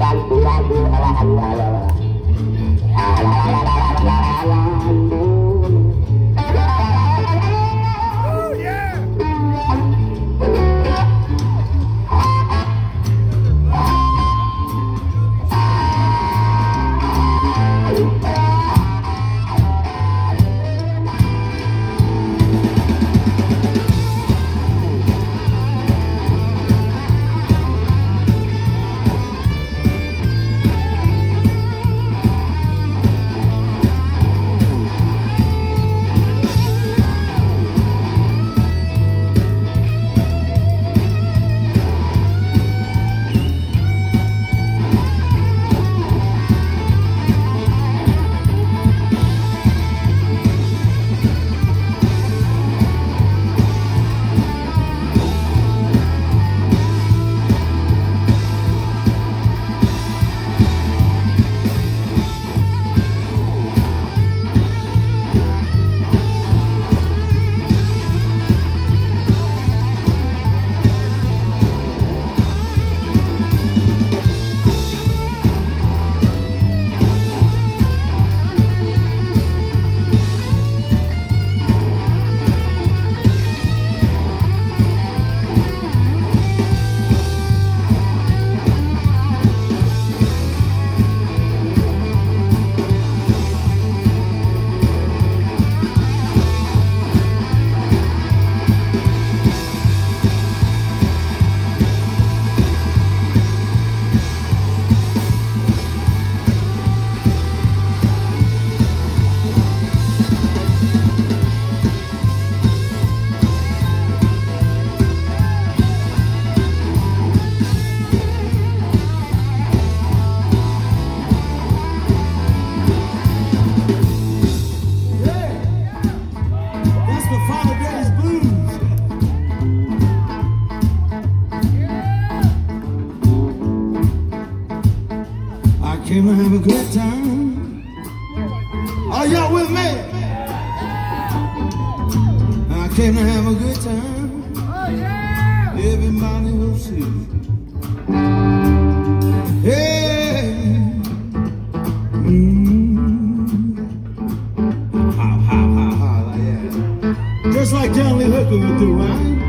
Thank you. Can we have a good time? Are y'all with me? I came to have a good time. Everybody will see. Hey. Mm. Ha, ha, ha, ha, yeah. Just like John Lee Hooker would do, right?